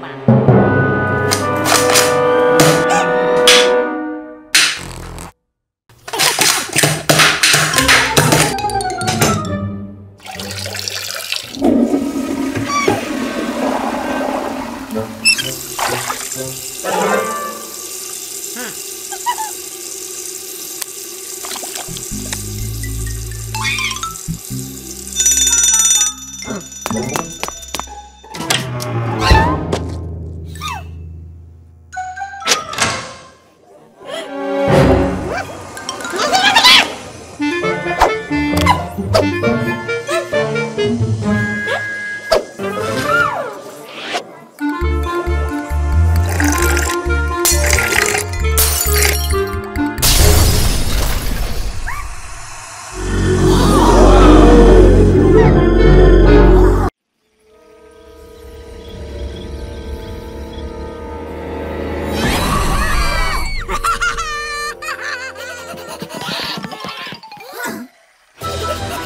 bạn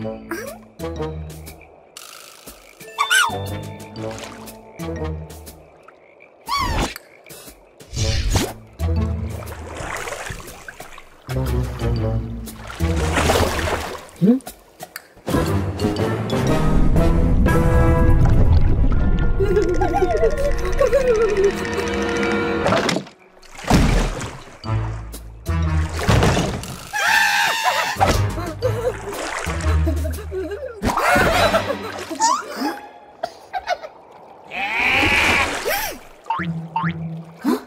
Ah. Huh?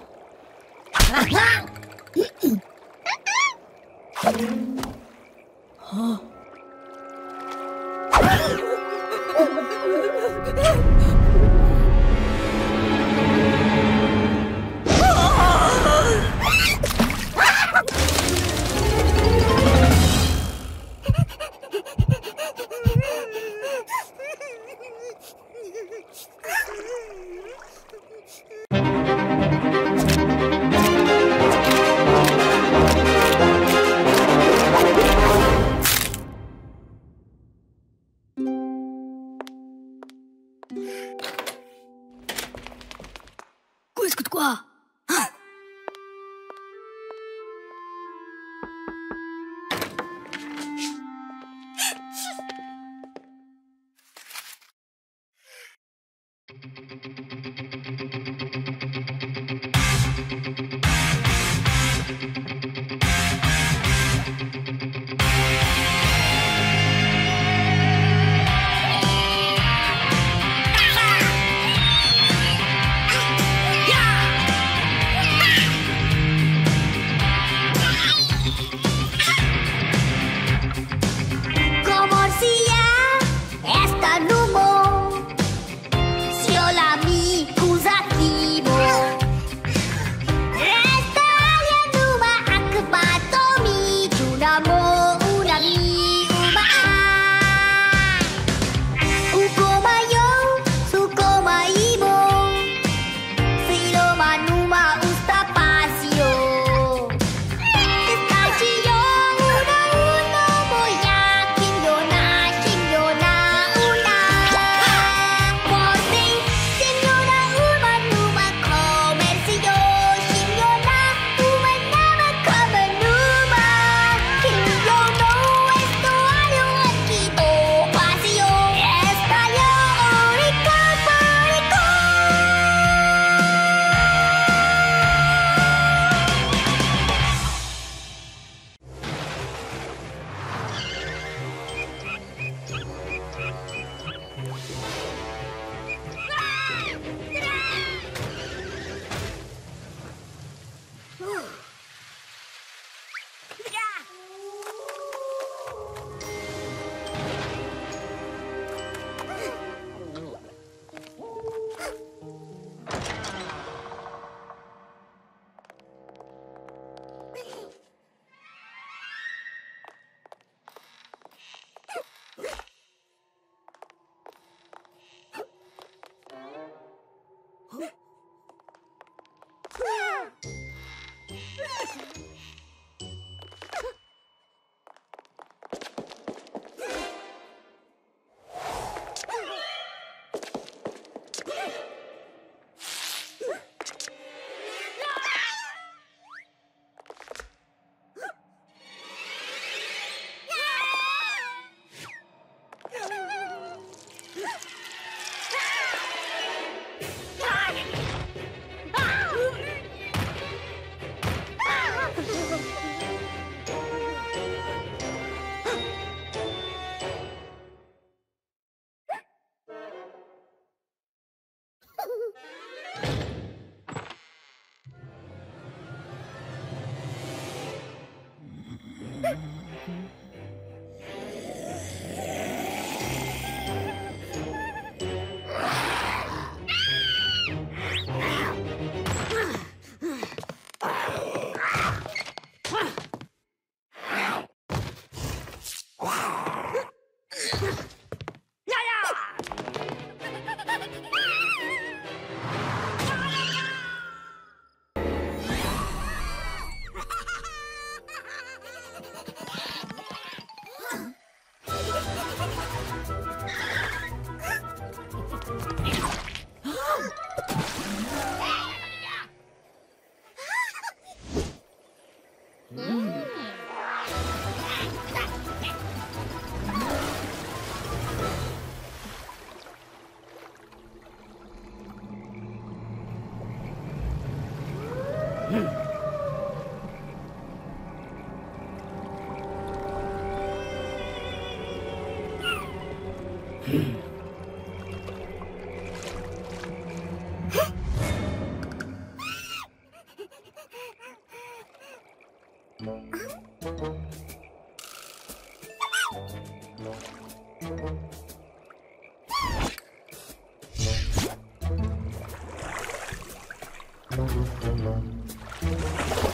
Huh? Thank you.